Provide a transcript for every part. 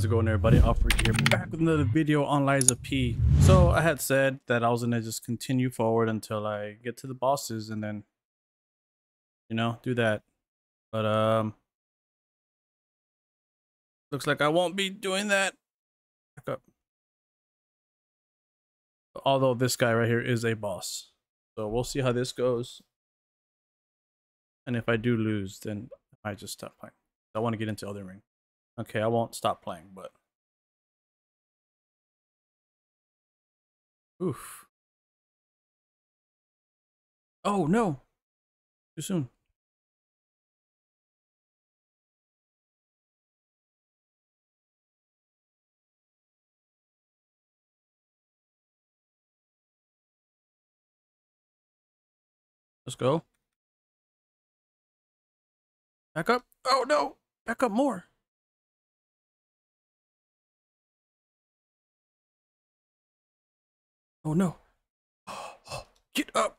How's it going everybody? Alpha here back with another video on Lies of P. So I had said that I was gonna just continue forward until I get to the bosses and then you know do that. But um looks like I won't be doing that. Back up. Although this guy right here is a boss. So we'll see how this goes. And if I do lose, then I just stop playing. I want to get into Elden Ring. Okay, I won't stop playing, but... Oof. Oh, no! Too soon. Let's go. Back up. Oh, no! Back up more. Oh no. Get up.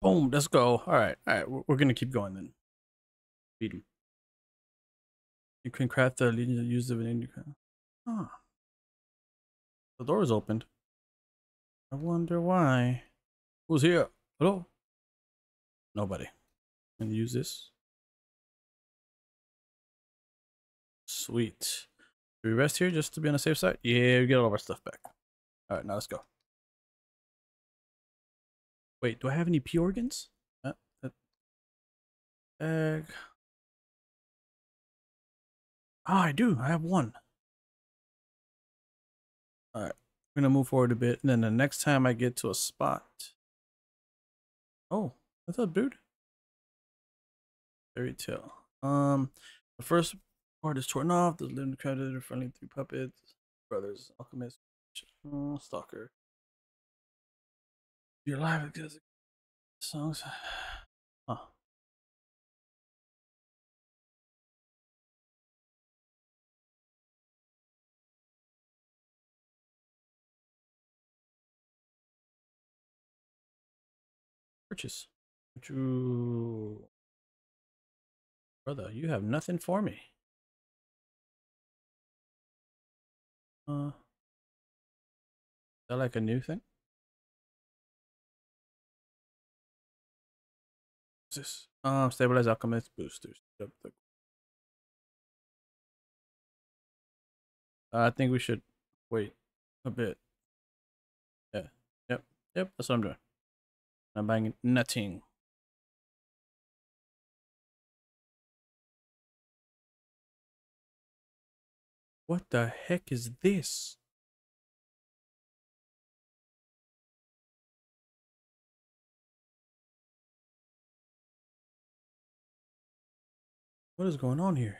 Boom, let's go. All right, all right, we're gonna keep going then. Beat him. You can craft the legion use of an Huh. The door is opened. I wonder why. Who's here? Hello? Nobody. Can use this. Sweet. Do we rest here just to be on the safe side? Yeah, we get all of our stuff back. Alright, now let's go. Wait, do I have any P organs? Uh, uh, egg. Ah, I do. I have one. Alright. We're gonna move forward a bit, and then the next time I get to a spot. Oh, what's up, dude? Fairy tale. Um, the first Part is torn off. The living creditor friendly three puppets. Brothers, alchemist, stalker. You're alive because songs. Huh. Purchase. You, brother, you have nothing for me. Uh, is that like a new thing? What's this? Um, stabilize alchemist boosters. Yep. I think we should wait a bit. Yeah. Yep. Yep. That's what I'm doing. I'm buying nothing. What the heck is this? What is going on here?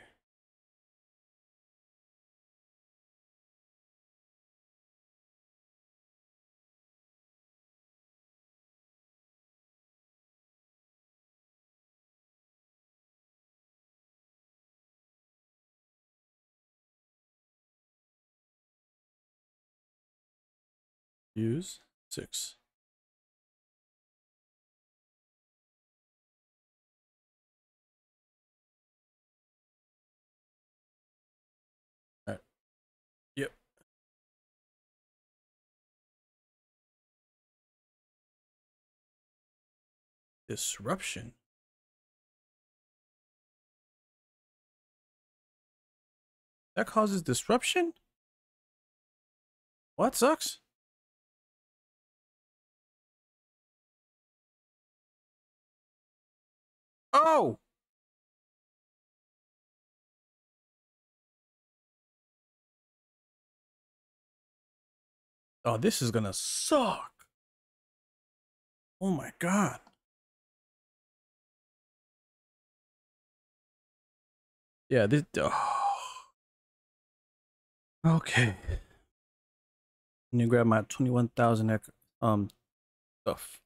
Use six. Yep. Disruption. That causes disruption? What sucks? Oh! Oh, this is gonna suck. Oh my god. Yeah, this. Oh. Okay. Let me grab my 21,000 um stuff.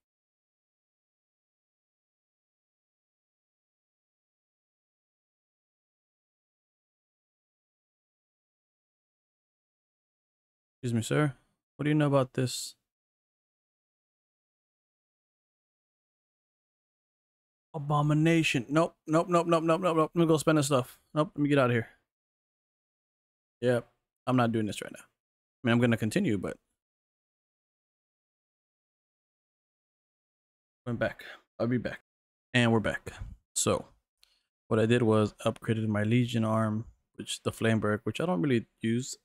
Excuse me, sir. What do you know about this? Abomination. Nope. Nope. Nope. Nope. Nope. Nope. Nope. Let me go spend this stuff. Nope. Let me get out of here. Yep. I'm not doing this right now. I mean, I'm going to continue, but. Went back. I'll be back. And we're back. So, what I did was upgraded my Legion arm, which the Flamberge, which I don't really use,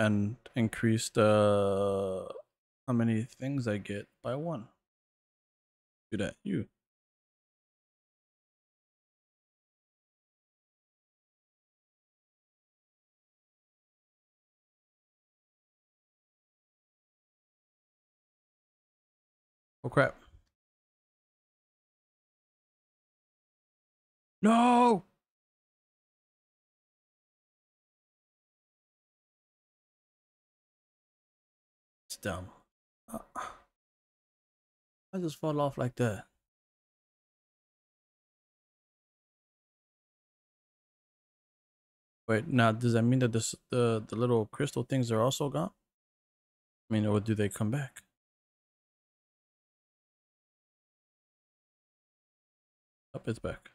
and increased uh, how many things I get by one. Do that. You. Oh crap. No! Dumb. Uh, I just fall off like that. Wait, now does that mean that this the the little crystal things are also gone? I mean, or do they come back? Up, it's back.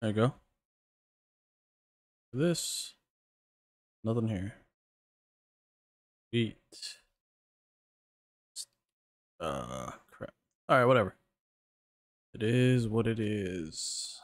There you go. This. Nothing here. Beat. Uh, crap. Alright, whatever. It is what it is.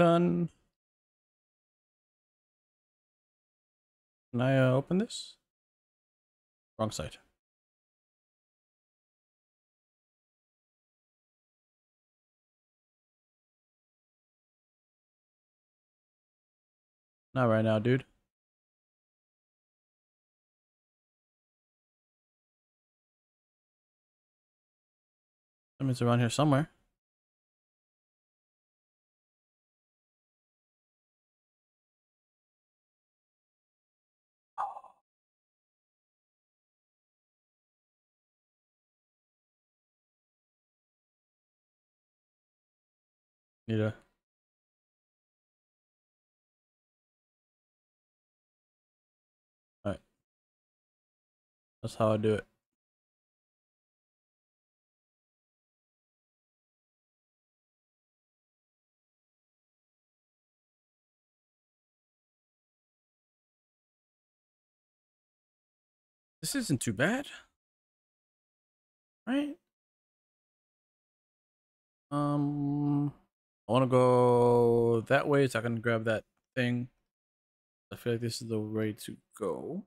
Done. Can I uh, open this? Wrong side. Not right now, dude. Something's around here somewhere. Alright. That's how I do it. This isn't too bad. Right? Um, I want to go that way so I can grab that thing. I feel like this is the way to go.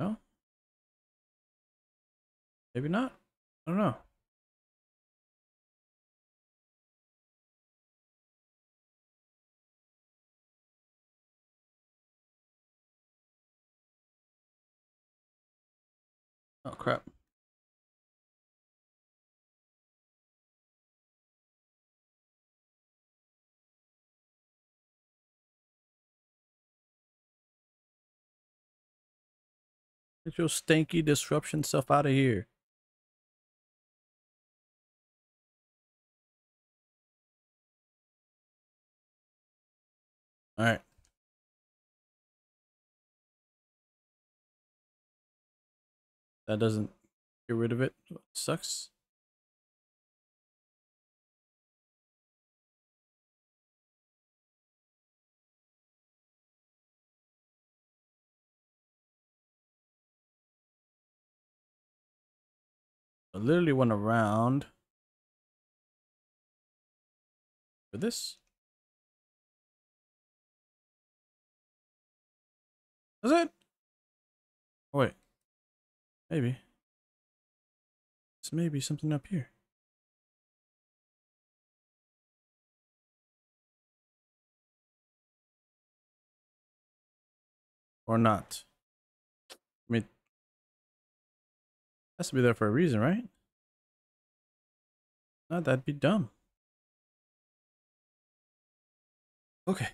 No? Maybe not? I don't know. Oh crap. Get your stinky disruption stuff out of here. All right. That doesn't get rid of it. it sucks. I literally went around for this. Is it? Oh, wait. Maybe. It's maybe something up here. Or not. Has to be there for a reason, right? No, that'd be dumb. Okay.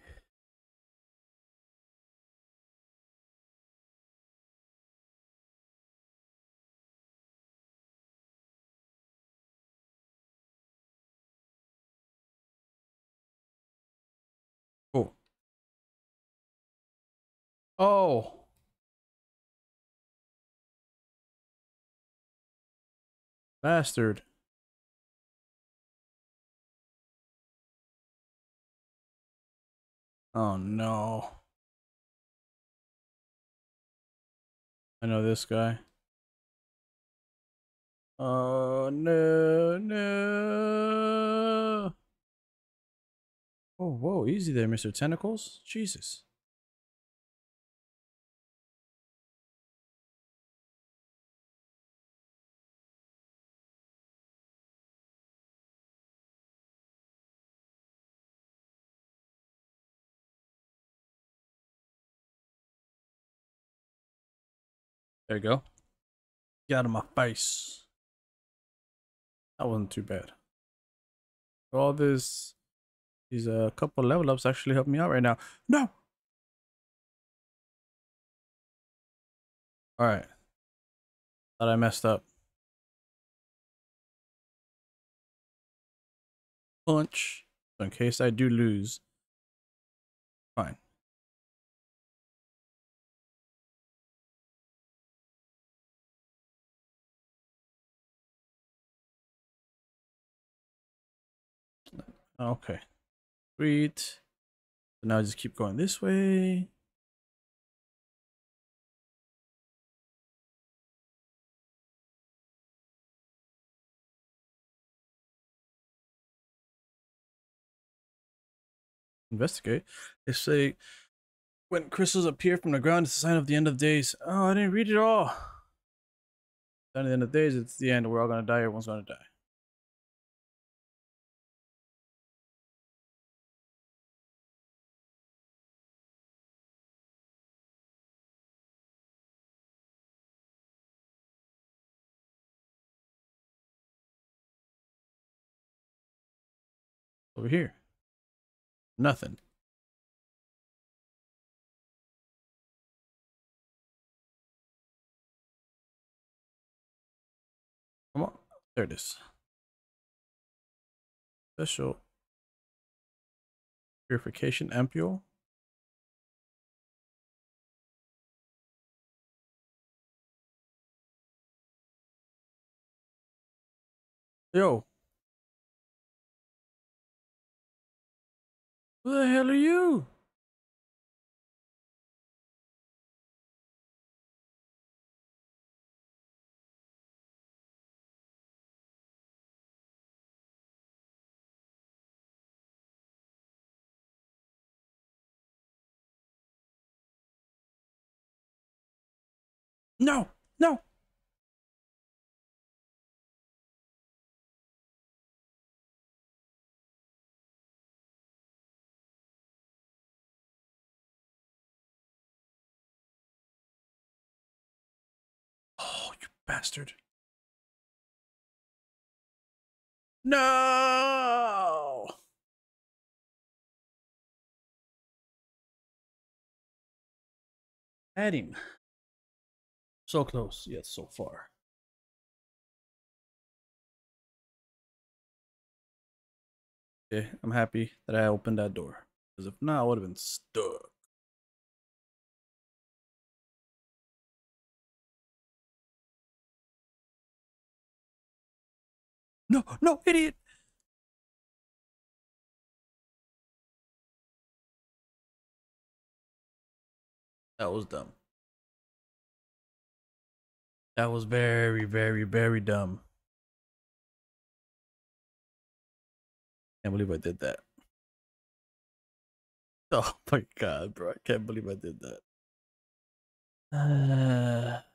Cool. Oh. Bastard. Oh no. I know this guy. Oh no, no. Oh, whoa, easy there, Mr. Tentacles. Jesus. There you go. Get out of my face. That wasn't too bad. All this, these a uh, couple level ups actually help me out right now. No. All right. Thought I messed up. Punch. So in case I do lose. Fine. Okay. Sweet. So now I just keep going this way. Investigate. They say when crystals appear from the ground, it's a sign of the end of days. Oh, I didn't read it all. At the end of days, it's the end. We're all gonna die. Everyone's gonna die. Over here. Nothing. Come on. There it is. Special purification ampule. Yo, Who the hell are you? No, no. Bastard. No! Adding. So close, yet so far. Okay, I'm happy that I opened that door. Because if not, I would have been stuck. No, no, idiot. That was dumb. That was very, very, very dumb. Can't believe I did that. Oh my god, bro. I can't believe I did that. Uh...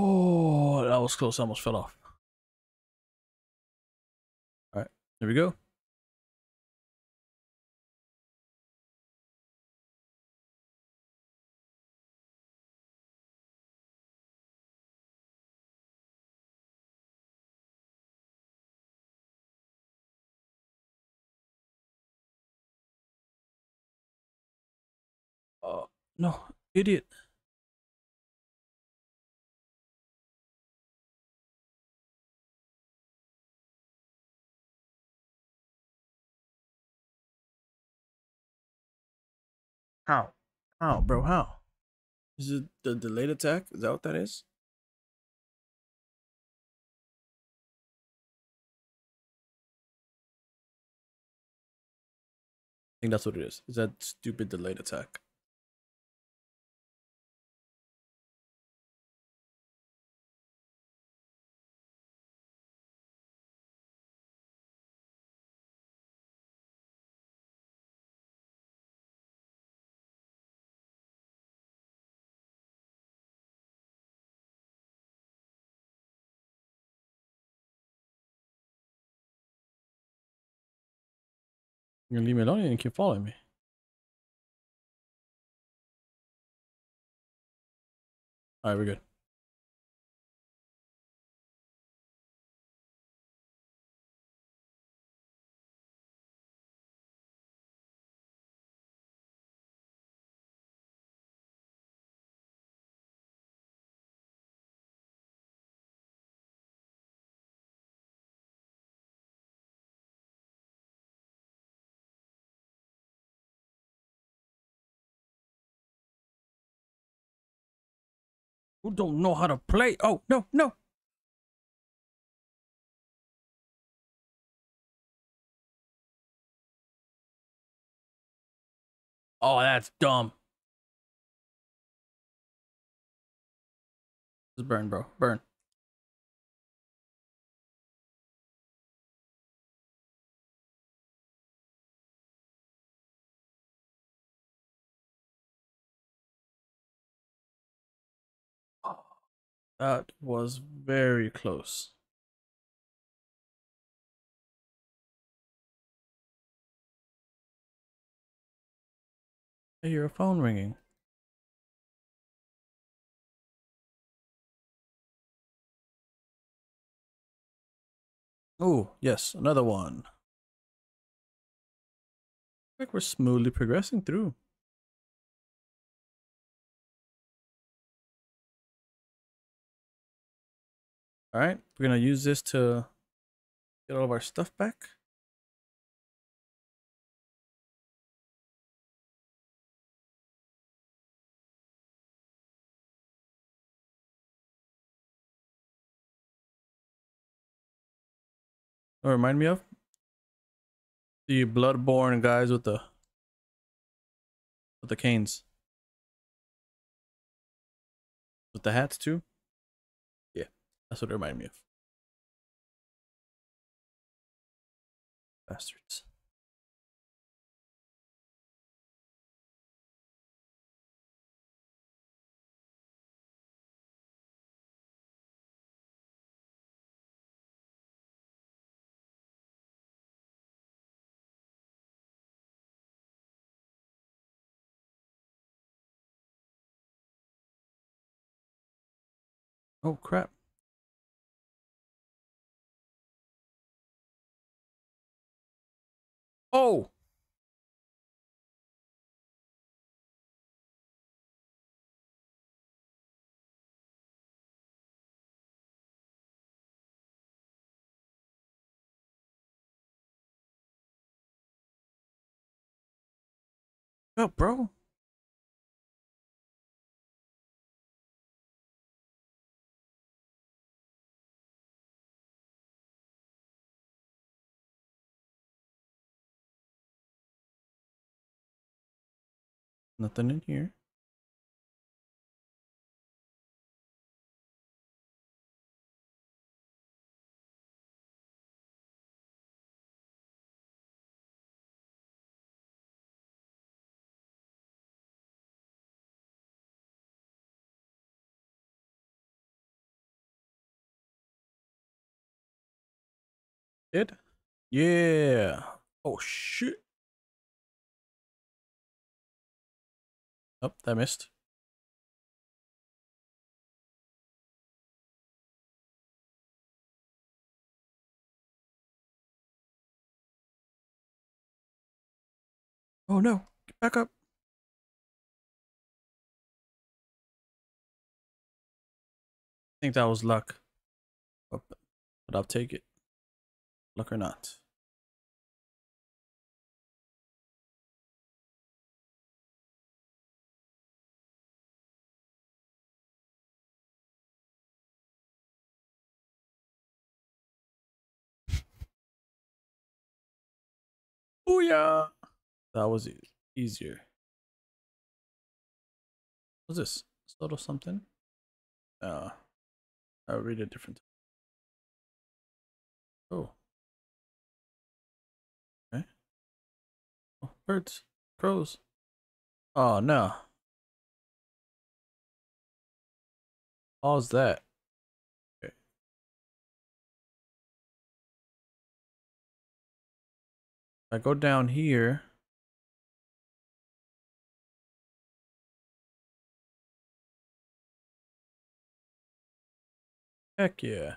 Oh, that was close. I almost fell off. All right, there we go. Oh, no, idiot. How? How, bro? How? Is it the delayed attack? Is that what that is? I think that's what it is. Is that stupid delayed attack? You're gonna leave me alone and keep following me. Alright, we're good. Who don't know how to play? Oh, no, no. Oh, that's dumb. Just burn, bro. Burn. That was very close. I hear a phone ringing. Oh, yes, another one. Like we're smoothly progressing through. All right, we're gonna use this to get all of our stuff back. Oh, remind me of the bloodborne guys with the with the canes with the hats too. That's what it reminded me of. Bastards. Oh crap. Oh! Up, bro. Nothing in here. Did? Yeah. Oh shit. Oh, that missed. Oh no. Get back up. I think that was luck. But, but I'll take it. Luck or not. Booyah! That was e easier. What's this? Subtle something? Uh, I'll read it different. Oh. Okay. Oh, birds. Crows. Oh, no. How's that? I go down here. Heck yeah.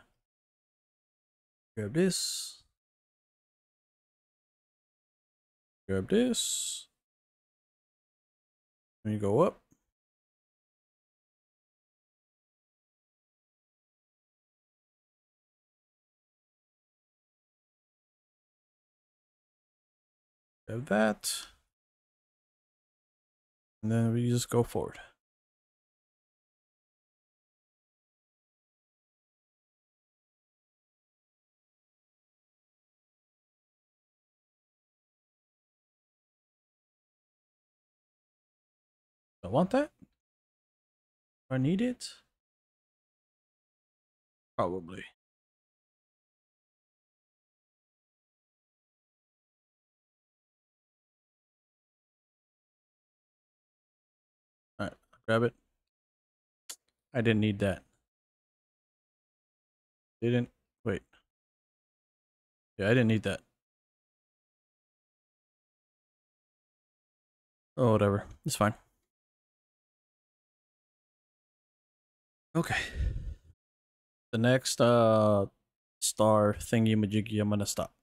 Grab this. Grab this. Let you go up. Grab that. And then we just go forward. I want that? I need it? Probably. Grab it. I didn't need that. Didn't wait. Yeah, I didn't need that. Oh, whatever. It's fine. Okay. The next uh star thingy majiggy, I'm gonna stop.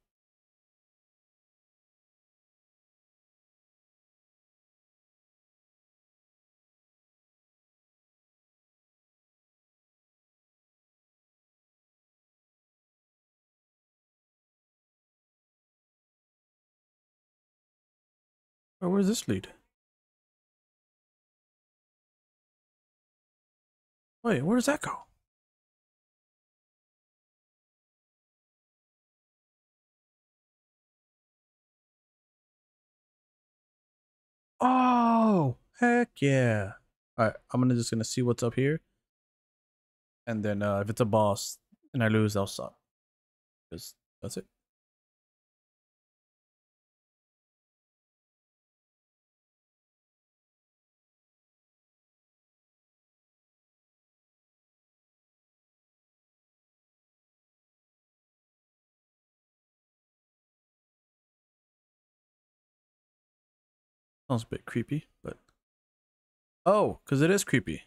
Oh, where's this lead? Wait, where does that go? Oh, heck yeah. Alright, I'm gonna just gonna see what's up here. And then uh, if it's a boss and I lose, I'll stop. Because that's it. Sounds a bit creepy, but oh, because it is creepy.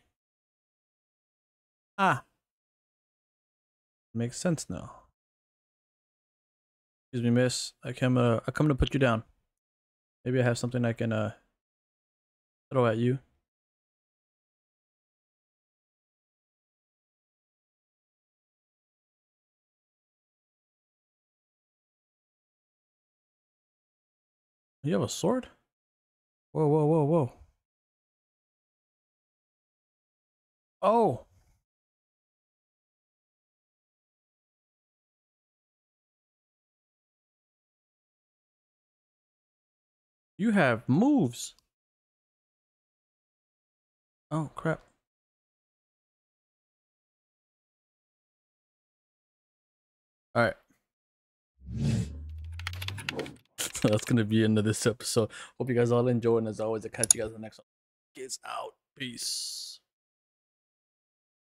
Ah, makes sense now. Excuse me, miss. I come uh, I come to put you down. Maybe I have something I can uh throw at you. You have a sword? Whoa, whoa, whoa, whoa. Oh. You have moves. Oh crap. All right. That's gonna be end of this episode. Hope you guys all enjoy, and as always, I'll catch you guys in the next one. Kids out. Peace.